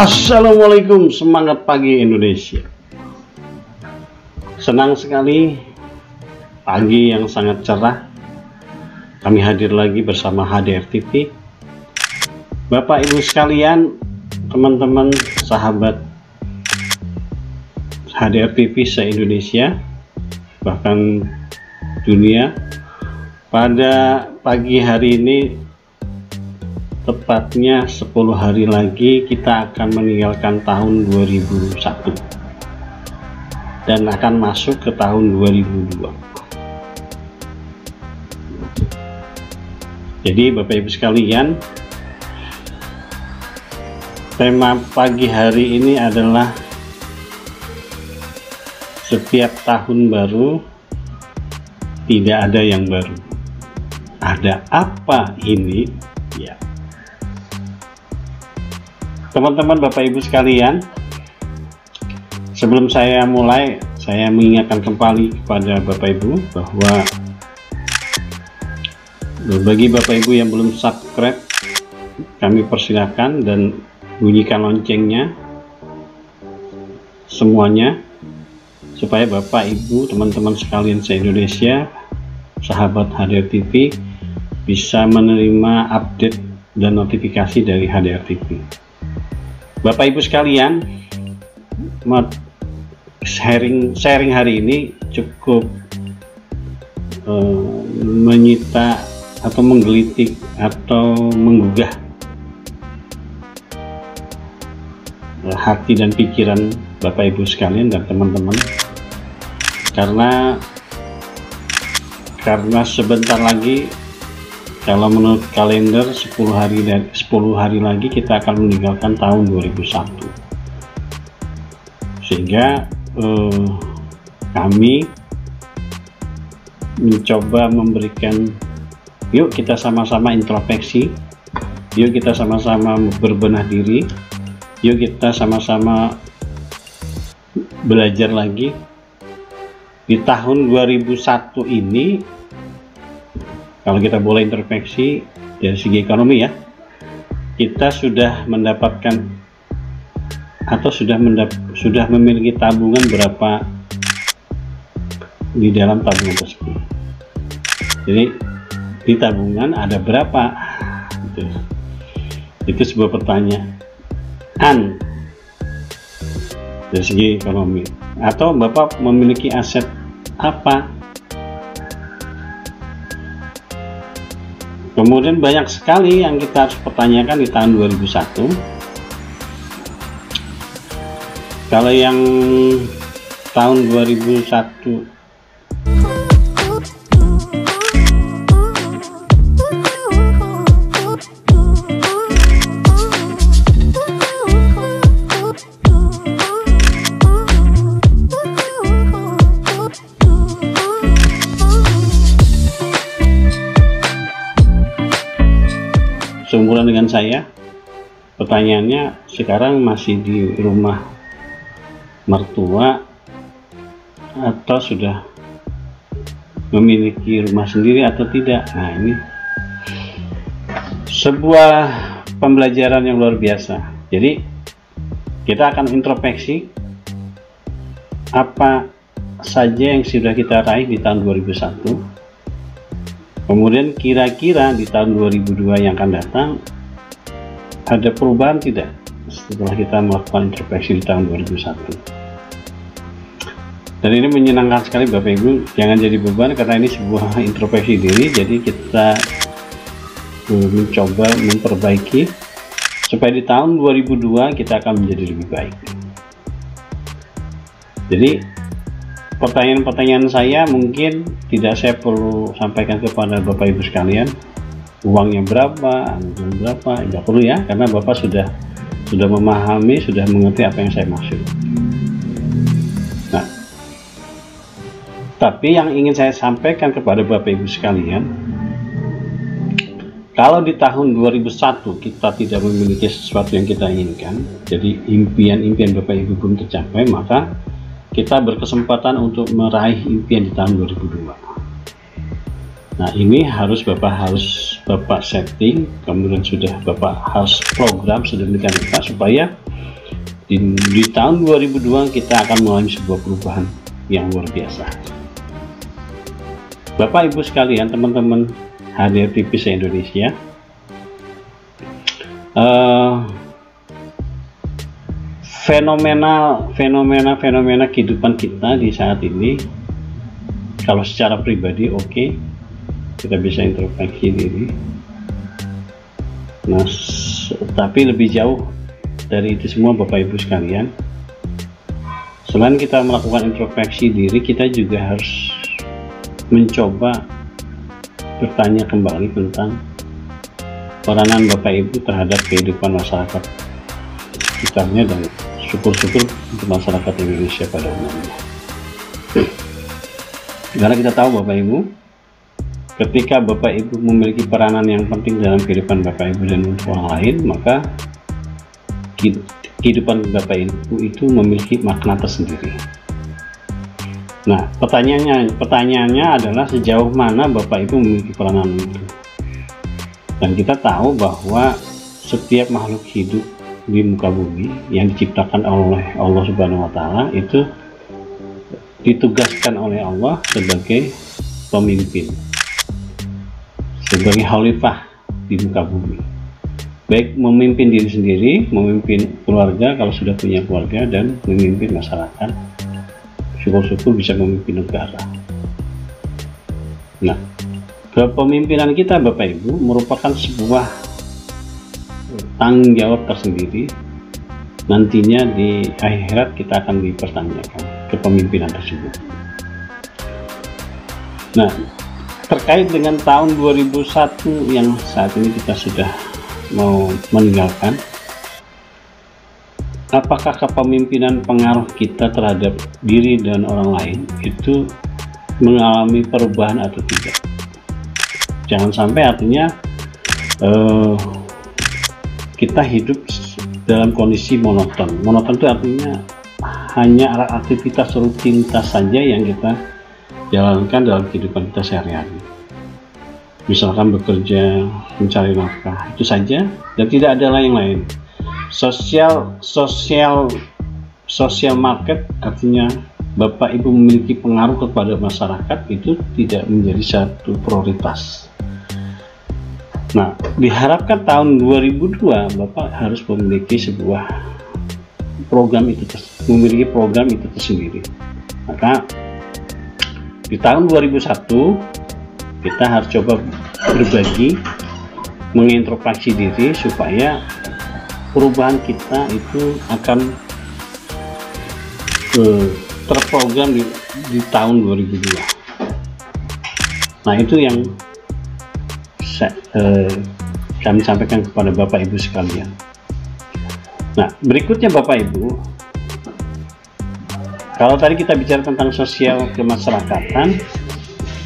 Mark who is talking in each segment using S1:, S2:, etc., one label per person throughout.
S1: Assalamualaikum semangat pagi Indonesia. Senang sekali pagi yang sangat cerah Kami hadir lagi bersama HDR TV Bapak Ibu sekalian teman-teman sahabat HDR TV se-Indonesia bahkan dunia pada pagi hari ini tepatnya 10 hari lagi kita akan meninggalkan tahun 2001 dan akan masuk ke tahun 2002 jadi Bapak Ibu sekalian tema pagi hari ini adalah setiap tahun baru tidak ada yang baru. Ada apa ini? Ya teman-teman Bapak Ibu sekalian sebelum saya mulai saya mengingatkan kembali kepada Bapak Ibu bahwa bagi Bapak Ibu yang belum subscribe kami persilahkan dan bunyikan loncengnya semuanya supaya Bapak Ibu teman-teman sekalian se-Indonesia sahabat HDR TV bisa menerima update dan notifikasi dari HDR TV Bapak Ibu sekalian, sharing sharing hari ini cukup uh, menyita atau menggelitik atau menggugah hati dan pikiran Bapak Ibu sekalian dan teman-teman. Karena karena sebentar lagi kalau menurut kalender 10 hari dan 10 hari lagi kita akan meninggalkan tahun 2001 sehingga eh, kami mencoba memberikan yuk kita sama-sama introspeksi yuk kita sama-sama berbenah diri yuk kita sama-sama belajar lagi. Di tahun 2001 ini kalau kita boleh introspeksi dari segi ekonomi ya kita sudah mendapatkan atau sudah mendap sudah memiliki tabungan berapa di dalam tabungan tersebut. Jadi di tabungan ada berapa? Itu, itu sebuah pertanyaan. Dari segi ekonomi. Atau Bapak memiliki aset apa kemudian banyak sekali yang kita harus pertanyakan di tahun 2001 kalau yang tahun 2001 pertanyaannya sekarang masih di rumah mertua atau sudah memiliki rumah sendiri atau tidak? Nah ini sebuah pembelajaran yang luar biasa. Jadi kita akan introspeksi apa saja yang sudah kita raih di tahun 2001 kemudian kira-kira di tahun 2002 yang akan datang ada perubahan tidak setelah kita melakukan introspeksi di tahun 2001 dan ini menyenangkan sekali Bapak Ibu. Jangan jadi beban karena ini sebuah introspeksi diri. Jadi kita mencoba memperbaiki supaya di tahun 2002 kita akan menjadi lebih baik. Jadi pertanyaan-pertanyaan saya mungkin tidak saya perlu sampaikan kepada Bapak Ibu sekalian uangnya berapa, anggaran berapa, tidak perlu ya karena Bapak sudah sudah memahami, sudah mengerti apa yang saya maksud. Nah, tapi yang ingin saya sampaikan kepada Bapak Ibu sekalian, kalau di tahun 2001 kita tidak memiliki sesuatu yang kita inginkan, jadi impian-impian Bapak Ibu belum tercapai, maka kita berkesempatan untuk meraih impian di tahun 2002 Nah ini harus Bapak harus Bapak setting, kemudian sudah Bapak harus program sedemikian rupa supaya di, di tahun 2002 kita akan mengalami sebuah perubahan yang luar biasa. Bapak Ibu sekalian, teman-teman hadir TV se-Indonesia, uh, fenomena fenomena fenomena kehidupan kita di saat ini kalau secara pribadi oke okay, kita bisa introspeksi diri. Nah tapi lebih jauh dari itu semua Bapak Ibu sekalian. Selain kita melakukan introspeksi diri kita juga harus mencoba bertanya kembali tentang peranan Bapak Ibu terhadap kehidupan masyarakat sekitarnya dan syukur-syukur untuk masyarakat Indonesia pada umumnya. Karena kita tahu Bapak Ibu ketika Bapak Ibu memiliki peranan yang penting dalam kehidupan Bapak Ibu dan orang lain maka kehidupan Bapak Ibu itu memiliki makna tersendiri. Nah pertanyaannya pertanyaannya adalah sejauh mana Bapak Ibu memiliki peranan itu. Dan kita tahu bahwa setiap makhluk hidup di muka bumi yang diciptakan oleh Allah Subhanahu wa taala itu ditugaskan oleh Allah sebagai pemimpin sebagai khalifah di muka bumi. Baik memimpin diri sendiri memimpin keluarga kalau sudah punya keluarga dan memimpin masyarakat. Syukur-syukur bisa memimpin negara. Nah kepemimpinan kita Bapak Ibu merupakan sebuah tanggung jawab tersendiri. Nantinya di akhirat kita akan dipertanyakan kepemimpinan tersebut. Nah terkait dengan tahun 2001 yang saat ini kita sudah mau meninggalkan apakah kepemimpinan pengaruh kita terhadap diri dan orang lain itu mengalami perubahan atau tidak? Jangan sampai artinya uh, kita hidup dalam kondisi monoton. Monoton itu artinya hanya aktivitas rutinitas saja yang kita jalankan dalam kehidupan kita sehari-hari misalkan bekerja mencari nafkah itu saja. Dan tidak ada lain lain. Sosial sosial sosial market artinya Bapak Ibu memiliki pengaruh kepada masyarakat itu tidak menjadi satu prioritas. Nah diharapkan tahun 2002 Bapak harus memiliki sebuah program itu memiliki program itu tersendiri. Maka di tahun 2001 kita harus coba berbagi mengintrospeksi diri supaya perubahan kita itu akan uh, terprogram di, di tahun 2002 nah itu yang saya, uh, kami sampaikan kepada Bapak Ibu sekalian. Nah berikutnya Bapak Ibu kalau tadi kita bicara tentang sosial kemasyarakatan,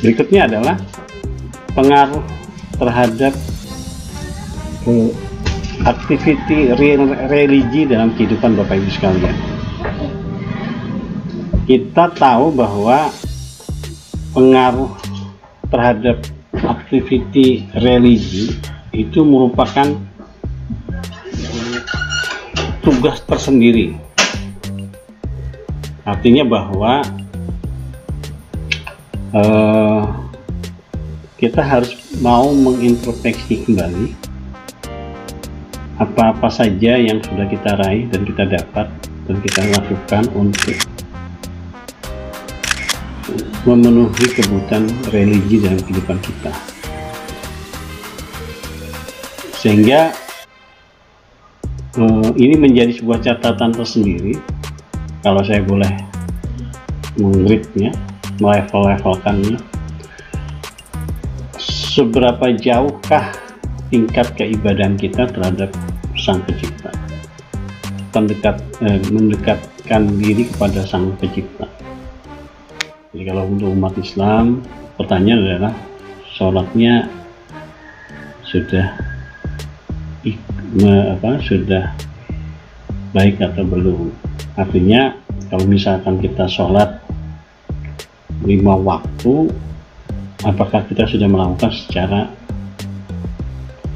S1: berikutnya adalah pengaruh terhadap uh, aktiviti religi dalam kehidupan Bapak Ibu sekalian. Kita tahu bahwa pengaruh terhadap aktiviti religi itu merupakan tugas tersendiri artinya bahwa uh, kita harus mau mengintrospeksi kembali apa-apa saja yang sudah kita raih dan kita dapat dan kita lakukan untuk memenuhi kebutuhan religi dalam kehidupan kita. Sehingga uh, ini menjadi sebuah catatan tersendiri kalau saya boleh menggridnya melevel-levelkannya seberapa jauhkah tingkat keibadahan kita terhadap sang pencipta? Mendekat, eh, mendekatkan diri kepada sang pencipta. Jadi kalau untuk umat Islam pertanyaan adalah sholatnya sudah apa sudah baik atau belum? Artinya kalau misalkan kita sholat lima waktu apakah kita sudah melakukan secara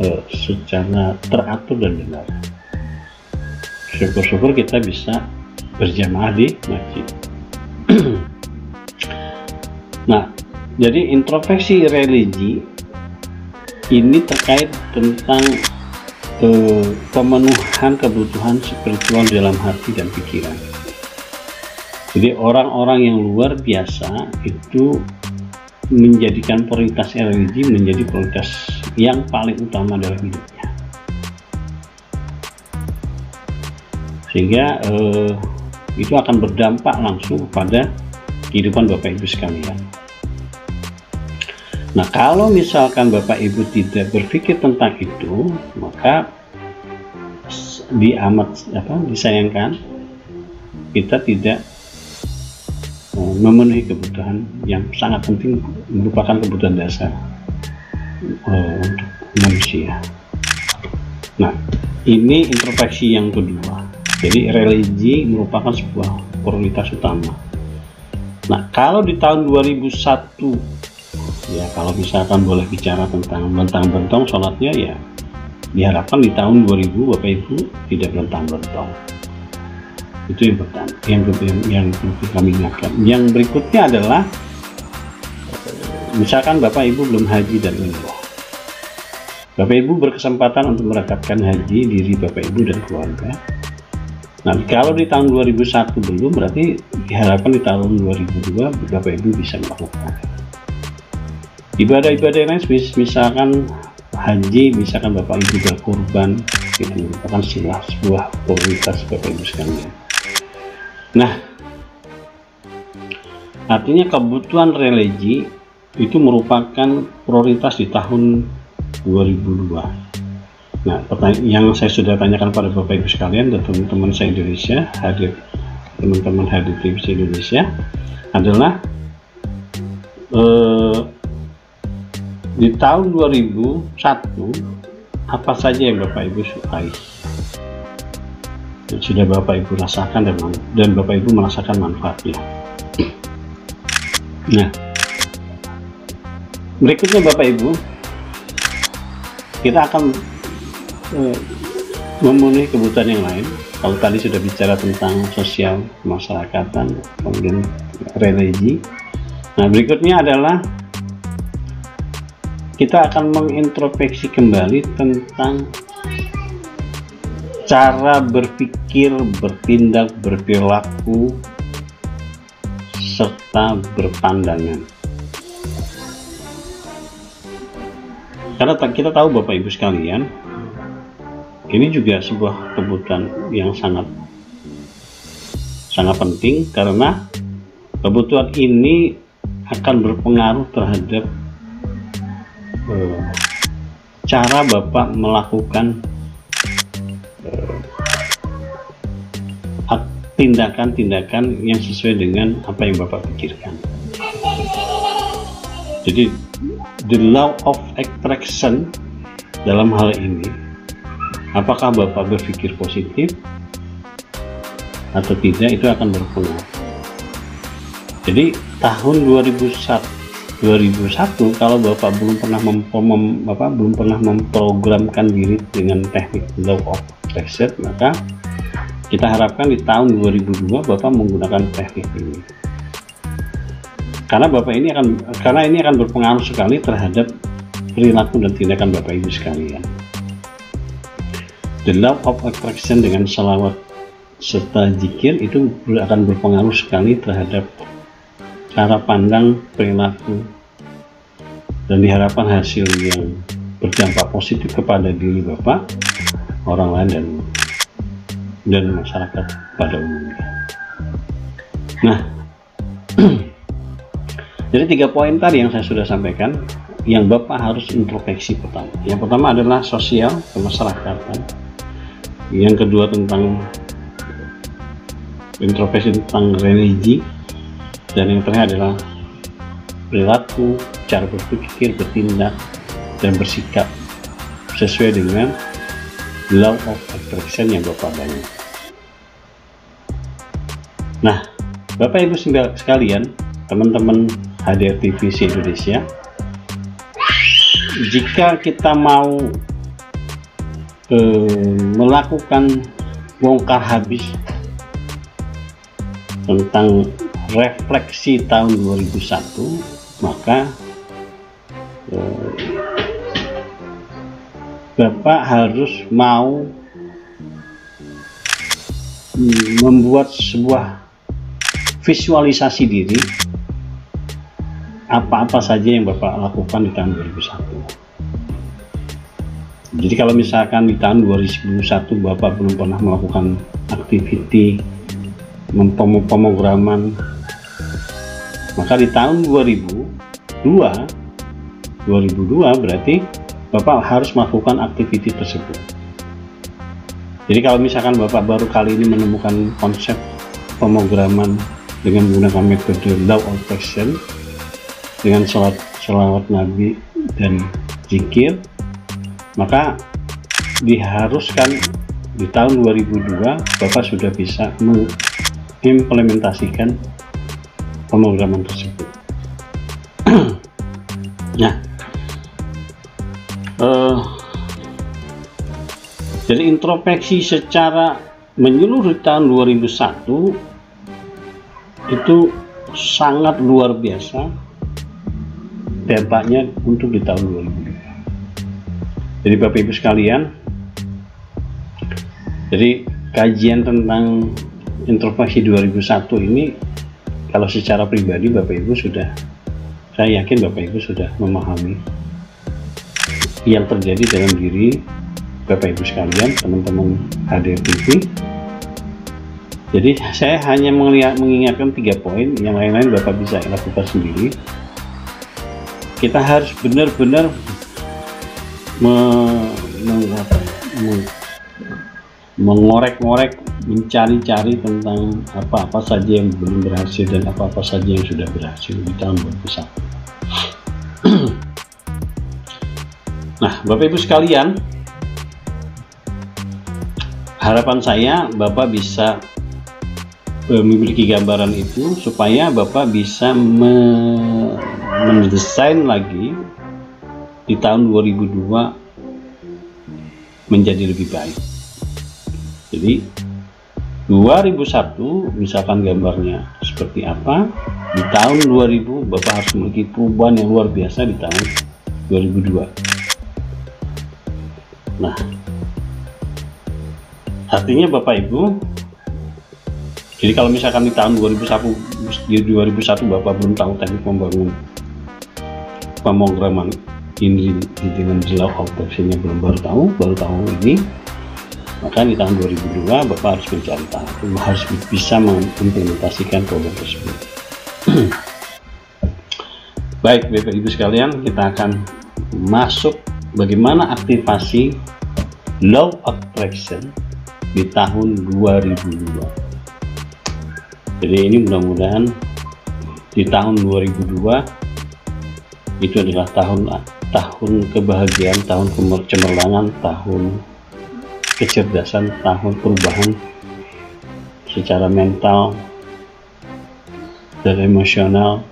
S1: uh, secara teratur dan benar? Syukur-syukur kita bisa berjamaah di masjid. Nah jadi introspeksi religi ini terkait tentang uh, pemenuhan kebutuhan spiritual dalam hati dan pikiran. Jadi orang-orang yang luar biasa itu menjadikan prioritas religi menjadi prioritas yang paling utama dalam hidupnya. Sehingga eh, itu akan berdampak langsung pada kehidupan Bapak Ibu sekalian. Nah kalau misalkan Bapak Ibu tidak berpikir tentang itu maka di amat apa disayangkan kita tidak memenuhi kebutuhan yang sangat penting merupakan kebutuhan dasar uh, untuk manusia. Nah, ini introspeksi yang kedua. Jadi religi merupakan sebuah prioritas utama. Nah, kalau di tahun 2001 ya kalau misalkan boleh bicara tentang bentang-bentong sholatnya ya diharapkan di tahun 2000 Bapak Ibu tidak bentang-bentong itu yang pertama yang yang, yang kami ingatkan. Yang berikutnya adalah misalkan bapak ibu belum haji dan umroh. Bapak ibu berkesempatan untuk merekatkan haji diri bapak ibu dan keluarga. Nah kalau di tahun 2001 belum berarti diharapkan di tahun 2002 bapak ibu bisa melakukan. Ibadah-ibadah lain misalkan haji misalkan bapak ibu berkorban itu merupakan sebuah prioritas bapak ibu sekalian Nah, artinya kebutuhan religi itu merupakan prioritas di tahun 2002. Nah, yang saya sudah tanyakan pada Bapak Ibu sekalian dan teman-teman saya Indonesia hadir teman-teman hadir di Indonesia adalah eh, di tahun 2001 apa saja yang Bapak Ibu sukai sudah Bapak Ibu rasakan dan, dan Bapak Ibu merasakan manfaatnya. Nah, berikutnya Bapak Ibu, kita akan eh, memenuhi kebutuhan yang lain. Kalau tadi sudah bicara tentang sosial masyarakatan, kemudian religi. Nah, berikutnya adalah kita akan mengintrospeksi kembali tentang cara berpikir, bertindak, berperilaku, serta berpandangan. Karena kita tahu Bapak Ibu sekalian, ini juga sebuah kebutuhan yang sangat sangat penting karena kebutuhan ini akan berpengaruh terhadap eh, cara Bapak melakukan tindakan-tindakan yang sesuai dengan apa yang Bapak pikirkan. Jadi the law of attraction dalam hal ini apakah Bapak berpikir positif atau tidak itu akan berpengaruh. Jadi tahun 2001 2001 kalau Bapak belum pernah mem, mem, Bapak belum pernah memprogramkan diri dengan teknik law of maka kita harapkan di tahun 2002 Bapak menggunakan teknik ini. Karena Bapak ini akan karena ini akan berpengaruh sekali terhadap perilaku dan tindakan Bapak Ibu sekalian. The love of attraction dengan salawat serta zikir itu akan berpengaruh sekali terhadap cara pandang perilaku dan diharapkan hasil yang berdampak positif kepada diri Bapak, orang lain dan dan masyarakat pada umumnya. Nah, jadi tiga poin tadi yang saya sudah sampaikan, yang Bapak harus introspeksi pertama. Yang pertama adalah sosial kemasyarakatan. Yang kedua tentang introspeksi tentang religi dan yang terakhir adalah perilaku, cara berpikir, bertindak, dan bersikap sesuai dengan law of attraction yang Bapak banyak. Nah, Bapak Ibu sekalian, teman-teman HDR TV Indonesia, jika kita mau eh, melakukan bongkar habis tentang refleksi tahun 2001 maka eh, Bapak harus mau membuat sebuah visualisasi diri apa-apa saja yang Bapak lakukan di tahun 2001 jadi kalau misalkan di tahun 2001 Bapak belum pernah melakukan aktiviti pemrograman maka di tahun 2002 2002 berarti Bapak harus melakukan aktiviti tersebut. Jadi kalau misalkan Bapak baru kali ini menemukan konsep pemrograman dengan menggunakan metode law of action dengan sholat sholawat Nabi dan zikir, maka diharuskan di tahun 2002 Bapak sudah bisa mengimplementasikan pemrograman tersebut. nah, uh, jadi introspeksi secara menyeluruh tahun 2001 itu sangat luar biasa dampaknya untuk di tahun 2002 jadi Bapak Ibu sekalian jadi kajian tentang introspeksi 2001 ini kalau secara pribadi Bapak Ibu sudah saya yakin Bapak Ibu sudah memahami yang terjadi dalam diri Bapak Ibu sekalian, teman-teman HDTV. Jadi saya hanya melihat, mengingatkan tiga poin, yang lain-lain Bapak bisa lakukan sendiri. Kita harus benar-benar mengorek-ngorek, mencari-cari tentang apa-apa saja yang belum berhasil dan apa-apa saja yang sudah berhasil di tahun 2021. Nah, Bapak Ibu sekalian, harapan saya Bapak bisa e, memiliki gambaran itu supaya Bapak bisa me mendesain lagi di tahun 2002 menjadi lebih baik. Jadi 2001 misalkan gambarnya seperti apa di tahun 2000 Bapak harus memiliki perubahan yang luar biasa di tahun 2002 Nah, artinya Bapak Ibu, jadi kalau misalkan di tahun 2001, di 2001 Bapak belum tahu teknik membangun pemrograman ini dengan jelas operasinya belum baru tahu, baru tahu ini, maka di tahun 2002 Bapak harus mencari tahu, harus bisa mengimplementasikan program tersebut. Baik, Bapak Ibu sekalian, kita akan masuk bagaimana aktivasi law attraction di tahun 2002 jadi ini mudah-mudahan di tahun 2002 itu adalah tahun tahun kebahagiaan tahun cemerlangan tahun kecerdasan tahun perubahan secara mental dan emosional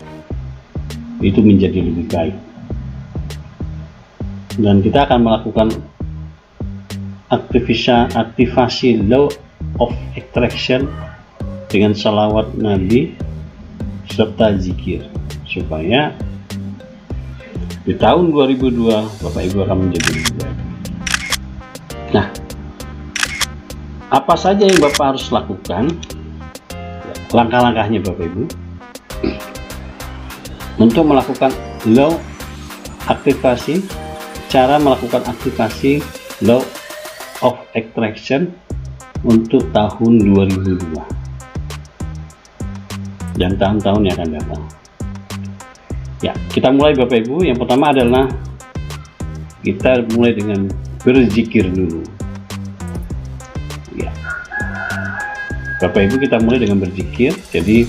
S1: itu menjadi lebih baik dan kita akan melakukan aktivisa, aktivasi law of attraction dengan salawat Nabi serta zikir supaya di tahun 2002 Bapak Ibu akan menjadi lebih. Nah, apa saja yang Bapak harus lakukan? Langkah-langkahnya Bapak Ibu untuk melakukan law aktivasi cara melakukan aktivasi law of attraction untuk tahun 2002 dan tahun-tahun yang akan datang. Ya kita mulai Bapak Ibu. Yang pertama adalah kita mulai dengan berzikir dulu. Ya. Bapak Ibu kita mulai dengan berzikir. Jadi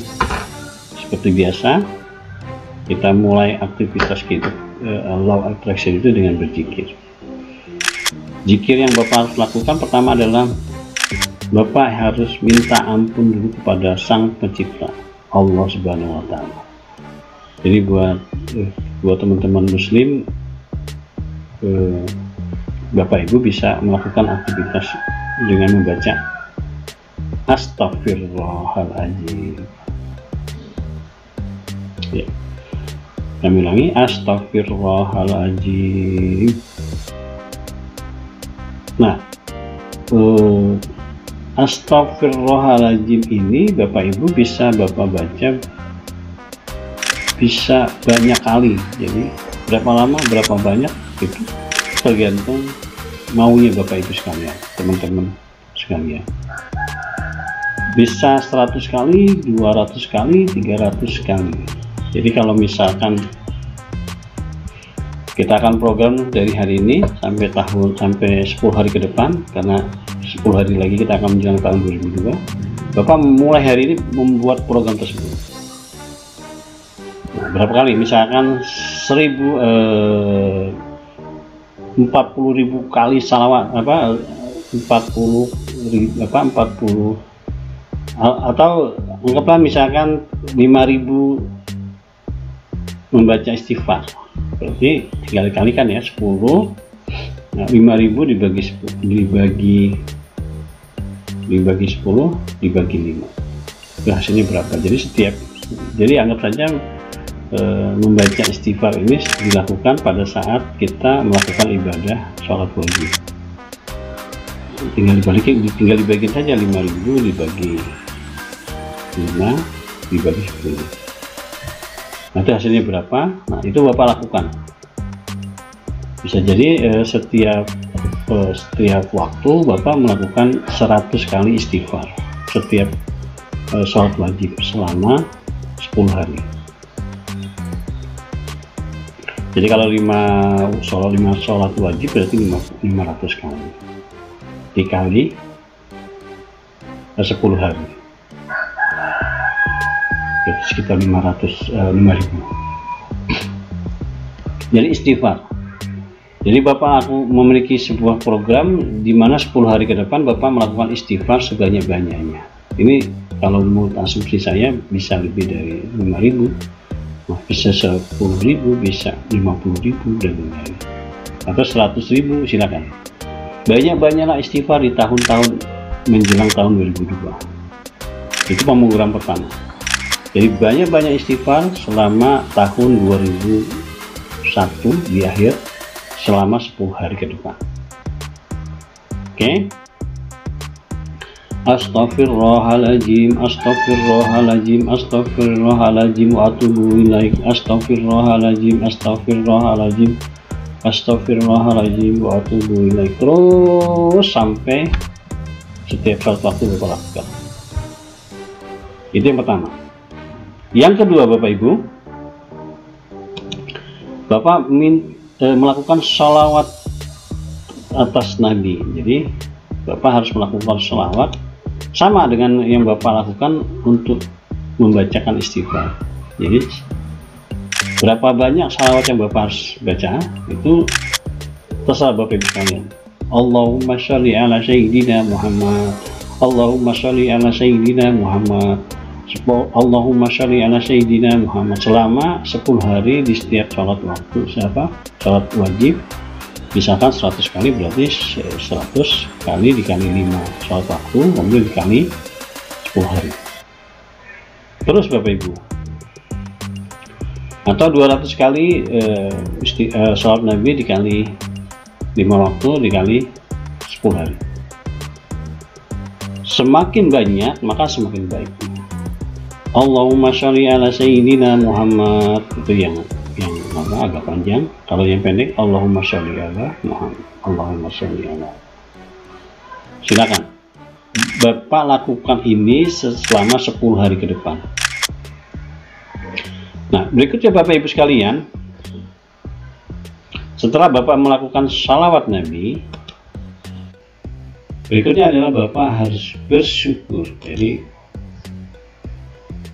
S1: seperti biasa kita mulai aktivitas kita uh, law attraction itu dengan berzikir zikir yang Bapak harus lakukan pertama adalah Bapak harus minta ampun dulu kepada Sang Pencipta Allah Subhanahu wa taala. Jadi buat uh, buat teman-teman muslim eh, Bapak Ibu bisa melakukan aktivitas dengan membaca Astagfirullahaladzim ya. Kami ulangi Astagfirullahaladzim. Nah eh, Astagfirullahaladzim ini Bapak Ibu bisa Bapak baca bisa banyak kali. Jadi berapa lama berapa banyak itu tergantung maunya Bapak Ibu sekalian teman-teman sekalian. Bisa 100 kali 200 kali 300 kali jadi kalau misalkan kita akan program dari hari ini sampai tahun sampai 10 hari ke depan karena 10 hari lagi kita akan menjelang tahun 2002 Bapak mulai hari ini membuat program tersebut. Nah, berapa kali? Misalkan 1000 eh, 40.000 kali salawat apa 40 ribu, apa 40 atau anggaplah misalkan 5000 membaca istighfar. Berarti tinggal dikalikan ya 10 nah, 5000 dibagi 10, dibagi dibagi 10 dibagi 5 itu hasilnya berapa? Jadi setiap jadi anggap saja e, membaca istighfar ini dilakukan pada saat kita melakukan ibadah sholat wajib. Tinggal dibalikin tinggal dibagi saja 5000 dibagi 5 dibagi 10 nanti hasilnya berapa? Nah itu bapak lakukan. Bisa jadi e, setiap e, setiap waktu bapak melakukan 100 kali istighfar setiap e, sholat wajib selama 10 hari. Jadi kalau 5 sholat 5 sholat wajib berarti 500 kali. Dikali 10 eh, hari berarti sekitar 500 uh, 5000 jadi istighfar. Jadi Bapak aku memiliki sebuah program di mana 10 hari ke depan Bapak melakukan istighfar sebanyak-banyaknya. Ini kalau menurut asumsi saya bisa lebih dari 5000 nah, bisa 10.000 bisa 50.000 dan lain-lain. Atau 100.000 silakan. Banyak-banyaklah istighfar di tahun-tahun menjelang tahun 2002 itu pemungkuran pertama jadi banyak-banyak istighfar selama tahun 2001 di akhir selama 10 hari ke depan. Oke? Okay? Astaghfirullahaladzim Astaghfirullahaladzim Astaghfirullahaladzim Wa atubu ilaik. Astaghfirullahaladzim Astaghfirullahaladzim Astaghfirullahaladzim Wa atubu ilaik. Terus sampai setiap saat waktu lakukan Itu yang pertama Yang kedua Bapak Ibu Bapak min, eh, melakukan salawat atas Nabi. Jadi Bapak harus melakukan salawat sama dengan yang Bapak lakukan untuk membacakan istighfar. Jadi berapa banyak salawat yang Bapak harus baca? Itu terserah Bapak Ibu sekalian. Allahumma sholli ala sayyidina Muhammad. Allahumma sholli ala sayyidina Muhammad Allahumma sholli ala sayyidina Muhammad. Selama 10 hari di setiap sholat waktu siapa? Sholat wajib. Misalkan 100 kali berarti 100 kali dikali 5 sholat waktu kemudian dikali 10 hari. Terus Bapak Ibu. Atau 200 kali eh, eh, sholat Nabi dikali 5 waktu dikali 10 hari. Semakin banyak maka semakin baik Allahumma sholli ala sayyidina Muhammad. Itu yang yang mana agak panjang. Kalau yang pendek Allahumma sholli ala Muhammad. Allahumma sholli ala. Silakan. Bapak lakukan ini selama 10 hari ke depan. Nah berikutnya Bapak Ibu sekalian. Setelah Bapak melakukan salawat Nabi berikutnya adalah Bapak harus bersyukur. Jadi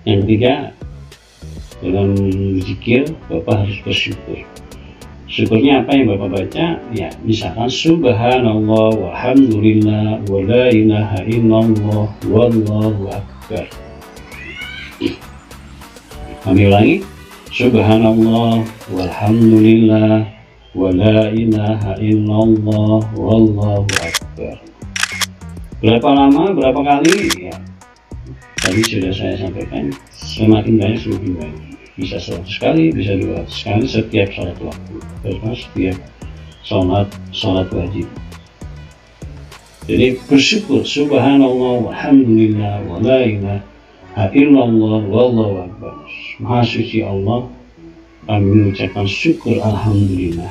S1: yang ketiga dalam zikir Bapak harus bersyukur. Syukurnya apa yang Bapak baca? Ya misalkan subhanallah walhamdulillah wa la ilaha illallah wallahu akbar. Kami ulangi subhanallah walhamdulillah wa la ilaha illallah wallahu akbar. Berapa lama? Berapa kali? Ya tadi sudah saya sampaikan semakin banyak semakin banyak bisa 100 kali bisa 200 kali setiap sholat waktu. Terus setiap sholat sholat wajib. Jadi bersyukur subhanallah walhamdulillah wa la ilaha illallah wallahu akbar. Maha suci Allah kami mengucapkan syukur alhamdulillah.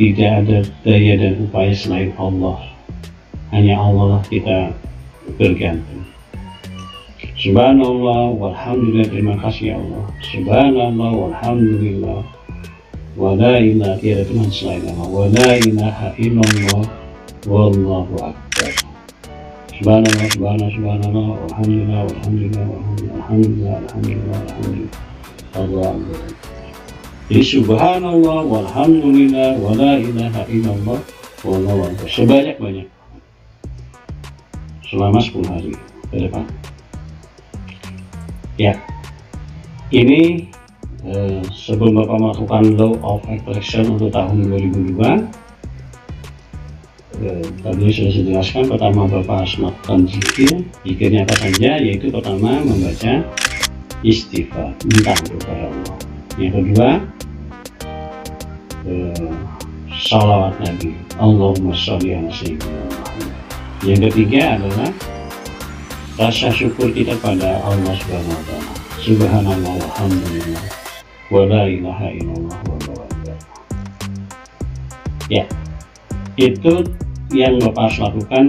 S1: Tidak ada daya dan upaya selain Allah hanya Allah kita bergantung. Subhanallah walhamdulillah terima kasih ya Allah. Subhanallah walhamdulillah. Wa la ilaha tiada Tuhan selain Allah. Wa la ilaha illallah wallahu akbar. Subhanallah subhanallah subhanallah walhamdulillah walhamdulillah walhamdulillah alhamdulillah alhamdulillah alhamdulillah Allah jadi subhanallah walhamdulillah wa la ilaha illallah wallahu akbar. Sebanyak-banyak selama 10 hari ke depan. Ya ini eh, sebelum Bapak melakukan law of attraction untuk tahun 2002 eh, tadi sudah saya jelaskan pertama Bapak harus melakukan zikir zikirnya apa saja yaitu pertama membaca istighfar minta kepada Allah. Yang kedua eh, salawat Nabi. Allahumma sholli ala yang ketiga adalah rasa syukur kita pada Allah Subhanahu wa taala. Subhanallah walhamdulillah wa la ilaha illallah wa Ya. Itu yang Bapak harus lakukan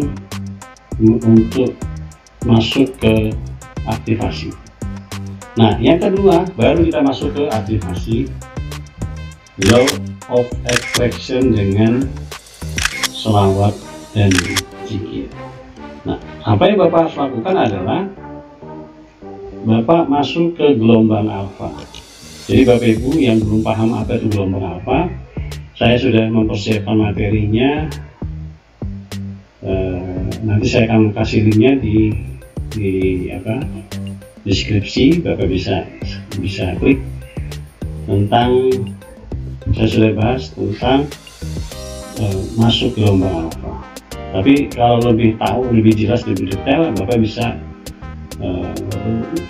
S1: untuk masuk ke aktivasi. Nah, yang kedua, baru kita masuk ke aktivasi law of attraction dengan selawat dan zikir. Nah, apa yang Bapak harus lakukan adalah Bapak masuk ke gelombang alfa. Jadi Bapak Ibu yang belum paham apa itu gelombang alfa, saya sudah mempersiapkan materinya. E, nanti saya akan kasih linknya di di apa deskripsi Bapak bisa bisa klik tentang saya sudah bahas tentang e, masuk gelombang alfa tapi kalau lebih tahu lebih jelas lebih detail bapak bisa uh,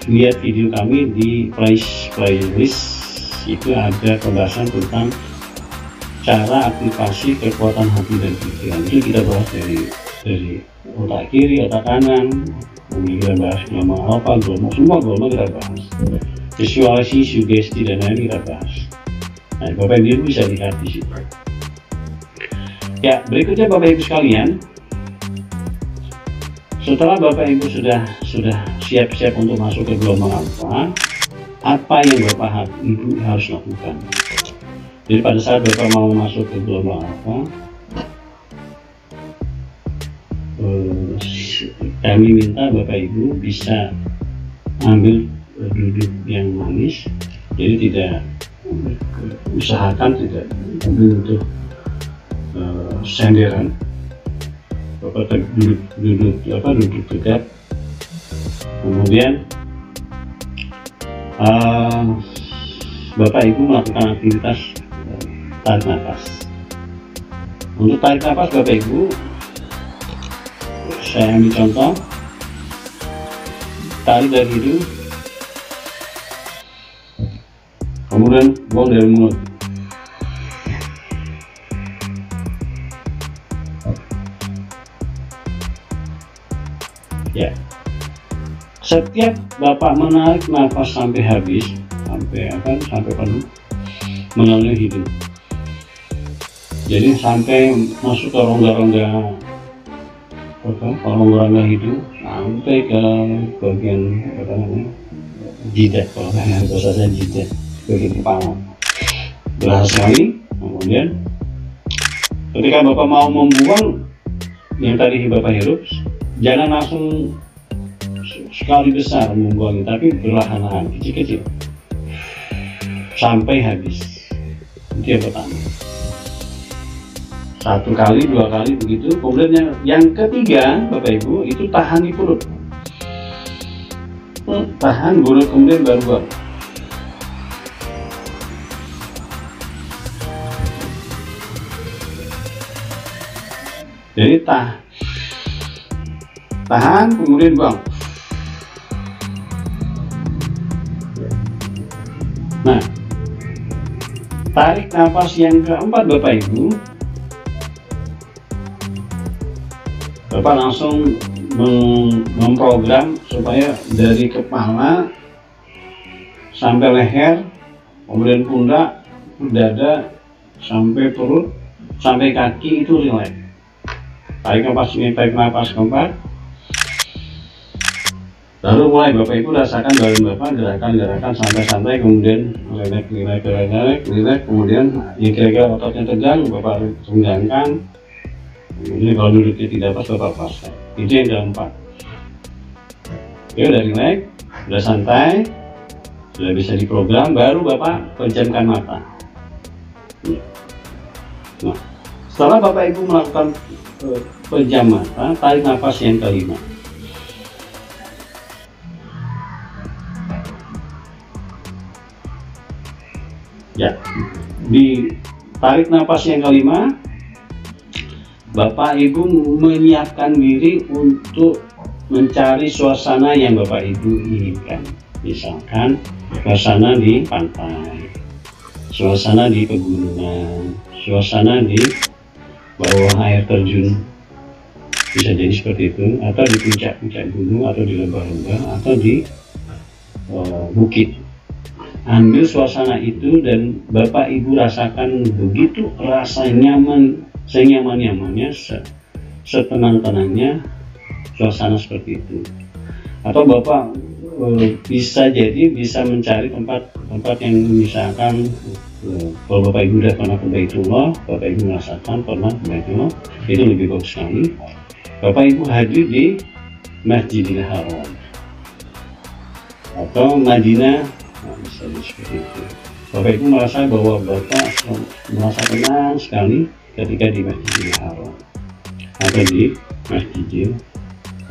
S1: lihat video kami di playlist playlist. Itu ada pembahasan tentang cara aktifasi kekuatan hati dan pikiran. Itu kita bahas dari dari otak kiri otak kanan kemudian kita bahas gelombang alfa gelombang semua gelombang kita bahas. Visualisasi sugesti dan lain kita bahas. Nah bapak ibu bisa lihat di situ. Ya, berikutnya Bapak Ibu sekalian, setelah Bapak Ibu sudah sudah siap-siap untuk masuk ke gelombang alfa, apa yang Bapak Ibu harus lakukan? Jadi pada saat Bapak mau masuk ke gelombang alfa, eh, kami minta Bapak Ibu bisa ambil duduk yang manis, jadi tidak usahakan tidak ambil untuk uh, senderan bapak duduk duduk apa duduk tegak kemudian uh, bapak ibu melakukan aktivitas tarik nafas. Untuk tarik nafas bapak ibu saya ambil contoh. Tarik dari hidung. Kemudian buang dari mulut setiap bapak menarik nafas sampai habis sampai apa sampai penuh melalui hidung jadi sampai masuk ke rongga-rongga rongga-rongga hidung sampai ke bagian apa namanya jidat kalau saya jidat bagian kepala berhasil sekali kemudian ketika bapak mau membuang yang tadi bapak hirup jangan langsung sekali besar membuang tapi perlahan-lahan kecil-kecil. Sampai habis. Itu yang pertama satu kali dua kali begitu. Kemudian yang, yang ketiga bapak ibu itu tahan di perut hmm, tahan guru kemudian baru buang. Jadi tah tahan kemudian buang. Tarik nafas yang keempat Bapak Ibu. Bapak langsung memprogram supaya dari kepala sampai leher kemudian pundak dada sampai perut sampai kaki itu relax tarik nafas ini tarik nafas keempat lalu mulai Bapak Ibu rasakan badan Bapak gerakan-gerakan santai-santai kemudian relax relax relax relax kemudian yang kira-kira ototnya tegang Bapak tenggangkan kemudian kalau duduknya tidak pas Bapak pas. Itu yang keempat. Oke udah relax udah santai sudah bisa diprogram baru Bapak pejamkan mata. Nah setelah Bapak Ibu melakukan uh, pejam mata tarik nafas yang kelima di tarik nafas yang kelima Bapak Ibu menyiapkan diri untuk mencari suasana yang Bapak Ibu inginkan. Misalkan suasana di pantai suasana di pegunungan suasana di bawah air terjun. Bisa jadi seperti itu atau di puncak-puncak gunung atau di lembah-lembah atau di uh, bukit ambil suasana itu dan bapak ibu rasakan begitu rasa nyaman senyaman-nyamannya setenang-tenangnya suasana seperti itu. Atau bapak Eh, bisa jadi bisa mencari tempat tempat yang misalkan uh, kalau bapak ibu sudah pernah ke Baitullah bapak ibu merasakan pernah ke Baitullah itu lebih bagus sekali. Bapak ibu hadir di Masjidil Haram atau Madinah bisa seperti itu bapak ibu merasa bahwa bapak merasa tenang sekali ketika di Masjidil Haram atau di Masjidil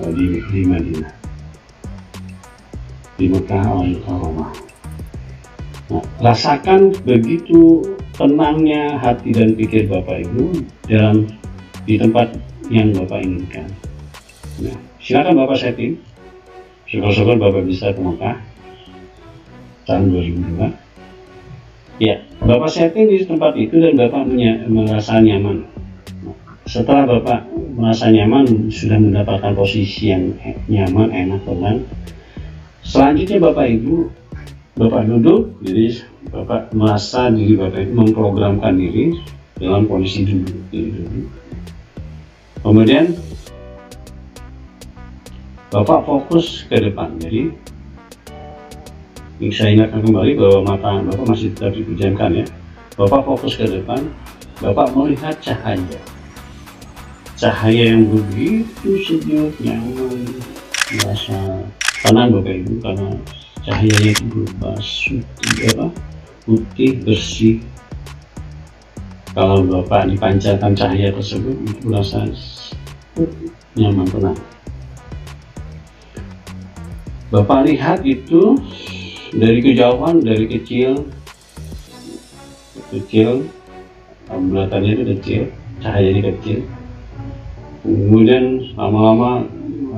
S1: uh, di, di Madinah di Mekah oleh Karomah. Nah, rasakan begitu tenangnya hati dan pikir Bapak Ibu dalam di tempat yang Bapak inginkan. Nah, silakan Bapak setting. Syukur-syukur Bapak bisa ke Mekah tahun 2002. Ya, Bapak setting di tempat itu dan Bapak merasa nyaman. setelah Bapak merasa nyaman, sudah mendapatkan posisi yang nyaman, enak, tenang, Selanjutnya Bapak Ibu, Bapak duduk, jadi Bapak merasa diri Bapak itu memprogramkan diri dalam kondisi duduk. Duduk. Kemudian Bapak fokus ke depan. Jadi saya ingatkan kembali bahwa mata Bapak masih tetap dipejamkan ya. Bapak fokus ke depan, Bapak melihat cahaya. Cahaya yang begitu sejuk, nyaman, merasa tenang Bapak Ibu karena cahayanya itu berupa putih apa putih bersih kalau Bapak dipancarkan cahaya tersebut itu rasa nyaman tenang Bapak lihat itu dari kejauhan dari kecil kecil bulatannya itu kecil cahayanya kecil. Kemudian lama-lama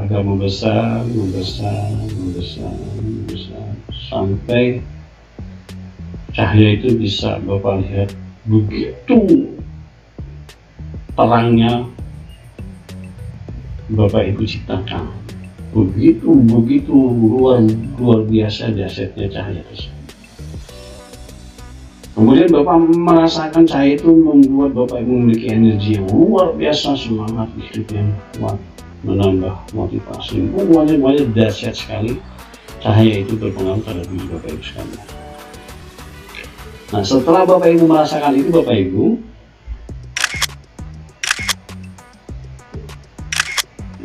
S1: agak membesar, membesar, membesar, membesar sampai cahaya itu bisa Bapak lihat begitu terangnya Bapak Ibu ciptakan begitu begitu luar luar biasa dasarnya cahaya tersebut. Kemudian Bapak merasakan cahaya itu membuat Bapak Ibu memiliki energi yang luar biasa semangat hidup yang kuat menambah motivasi. Semuanya semuanya dahsyat sekali cahaya itu berpengaruh pada diri Bapak Ibu sekalian. Nah setelah Bapak Ibu merasakan itu Bapak Ibu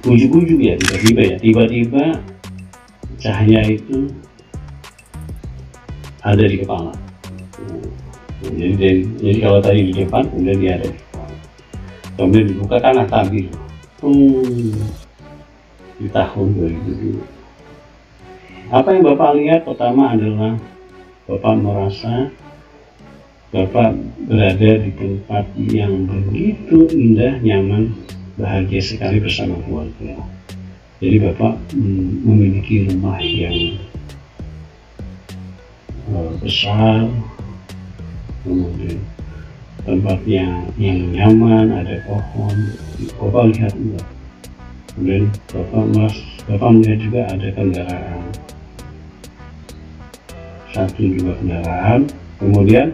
S1: ujuk-ujuk ya tiba-tiba ya. Tiba-tiba cahaya itu ada di kepala. Jadi, jadi, jadi kalau tadi di depan kemudian dia ada di kepala. Kemudian dibukakanlah tabir. Hmm. di tahun 2002. Apa yang Bapak lihat? Pertama adalah Bapak merasa Bapak berada di tempat yang begitu indah, nyaman, bahagia sekali bersama keluarga. Jadi Bapak mm, memiliki rumah yang uh, besar kemudian tempatnya yang nyaman ada pohon. Bapak lihat enggak kemudian Bapak mas Bapak melihat juga ada kendaraan. Satu juga kendaraan. Kemudian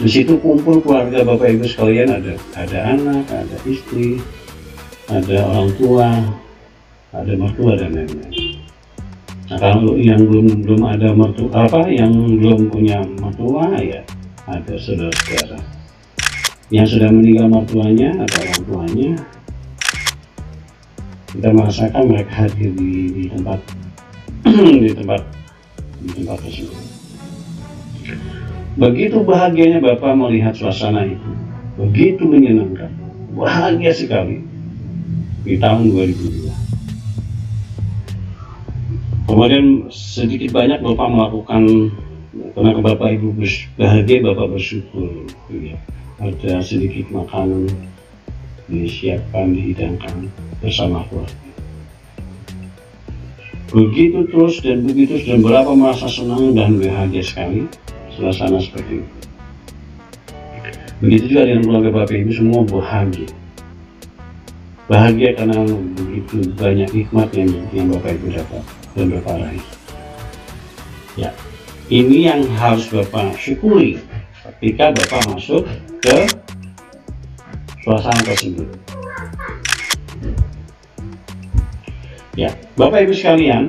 S1: di situ kumpul keluarga bapak ibu sekalian ada ada anak ada istri ada orang tua ada mertua dan lain-lain. Nah kalau yang belum belum ada mertua apa yang belum punya mertua ya ada saudara-saudara. Yang sudah meninggal mertuanya atau orang tuanya kita merasakan mereka hadir di, di tempat di tempat di tempat tersebut begitu bahagianya Bapak melihat suasana itu begitu menyenangkan bahagia sekali. Di tahun 2002 kemudian sedikit banyak Bapak melakukan karena Bapak Ibu bahagia Bapak bersyukur. Ya. ada sedikit makanan disiapkan dihidangkan bersama keluarga. Begitu terus dan begitu dan berapa merasa senang dan bahagia sekali suasana seperti itu begitu juga dengan keluarga Bapak Ibu semua bahagia. Bahagia karena begitu banyak hikmat yang, yang Bapak Ibu dapat dan Bapak raih. Ya ini yang harus Bapak syukuri ketika Bapak masuk ke suasana tersebut. Ya Bapak Ibu sekalian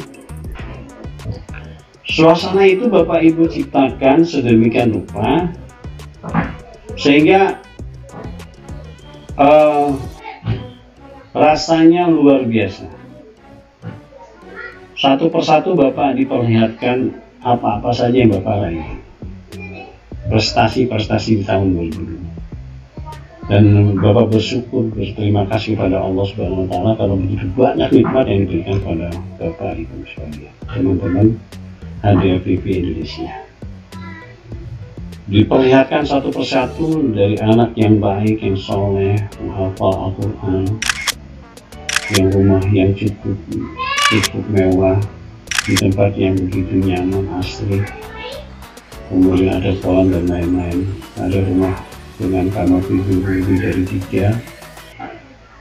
S1: suasana itu Bapak Ibu ciptakan sedemikian rupa sehingga uh, rasanya luar biasa. Satu persatu Bapak diperlihatkan apa-apa saja yang Bapak raih. Prestasi-prestasi di tahun 2002 dan Bapak bersyukur berterima kasih kepada Allah Subhanahu wa taala kalau begitu banyak nikmat yang diberikan kepada Bapak Ibu sekalian. Teman-teman HDFPP Indonesia. Diperlihatkan satu persatu dari anak yang baik, yang soleh, menghafal Al-Quran, yang rumah yang cukup cukup mewah di tempat yang begitu nyaman asli kemudian ada kolam dan lain-lain. Ada rumah dengan kamar tidur lebih dari tiga.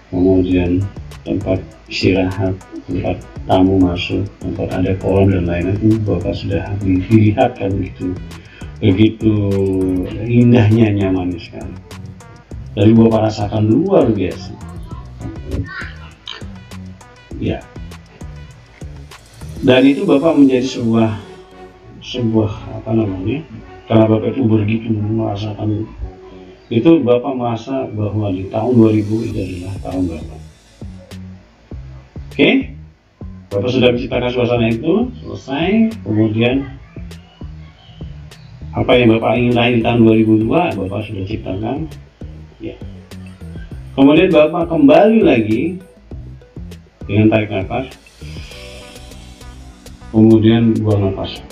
S1: Kemudian tempat istirahat tempat tamu masuk tempat ada kolam dan lain-lain. Itu bapak sudah dilihat kan begitu. Begitu indahnya nyaman sekali dari bapak rasakan luar biasa. Ya. Dan itu bapak menjadi sebuah sebuah apa namanya karena bapak itu begitu merasakan itu bapak merasa bahwa di tahun 2000 itu adalah tahun bapak oke. Bapak sudah menciptakan suasana itu selesai. Kemudian apa yang bapak ingin lahir tahun 2002 bapak sudah ciptakan. Ya. Kemudian bapak kembali lagi dengan tarik nafas. Kemudian buang nafas.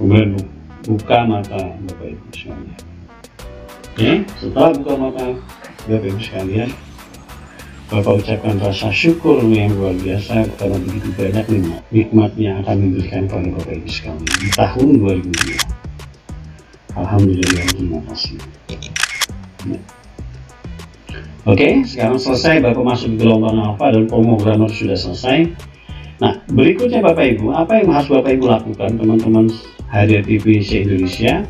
S1: Kemudian buka mata Bapak Ibu sekalian. Oke setelah buka mata Bapak Ibu sekalian Bapak ucapkan rasa syukur yang luar biasa karena begitu banyak nikmat, nikmat yang akan diberikan kepada Bapak Ibu sekalian di tahun 2002 Alhamdulillah terima kasih ya. Oke, sekarang selesai Bapak masuk ke gelombang alfa dan pemrogramer sudah selesai. Nah, berikutnya Bapak Ibu, apa yang harus Bapak Ibu lakukan teman-teman hadir Indonesia?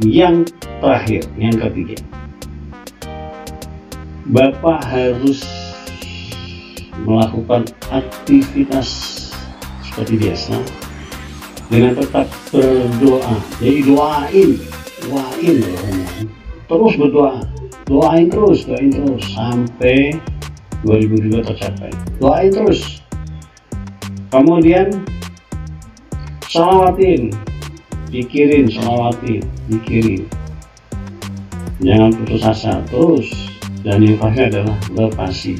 S1: Yang terakhir, yang ketiga. Bapak harus melakukan aktivitas seperti biasa dengan tetap berdoa. Jadi doain, doain, doain. terus berdoa doain terus doain terus sampai 2002 tercapai doain terus kemudian salawatin pikirin salawatin pikirin jangan putus asa terus dan yang pasti adalah lepasi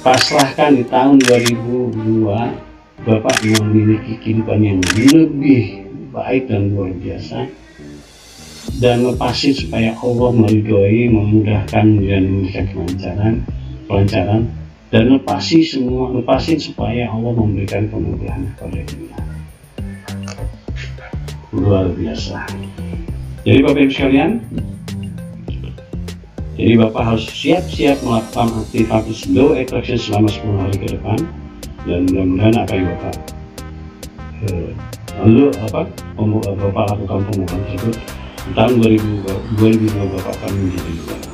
S1: pasrahkan di tahun 2002 Bapak memiliki kehidupan yang lebih baik dan luar biasa. Dan lepasin supaya Allah meridhoi memudahkan dan memberikan kelancaran kelancaran. Dan lepasi semua lepasin supaya Allah memberikan kemudahan kepada kita luar biasa. Jadi Bapak Ibu sekalian jadi Bapak harus siap-siap melakukan aktivitas low attraction selama 10 hari ke depan. Dan mudah-mudahan yang Bapak eh, lalu apa Bapak lakukan pemohonan tersebut tahun 2000, 2002 Bapak akan menjadi juara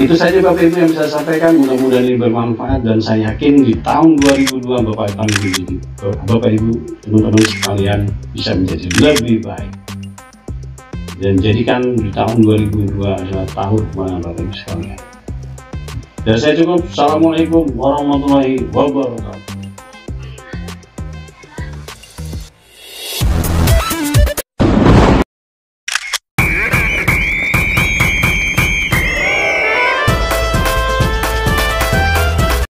S1: itu saja Bapak Ibu yang bisa saya sampaikan. Mudah-mudahan ini bermanfaat dan saya yakin di tahun 2002 Bapak akan Bapak Ibu teman-teman sekalian bisa menjadi lebih baik dan jadikan di tahun 2002 adalah tahun mana Bapak Ibu sekalian. Dan saya cukup. Assalamualaikum warahmatullahi wabarakatuh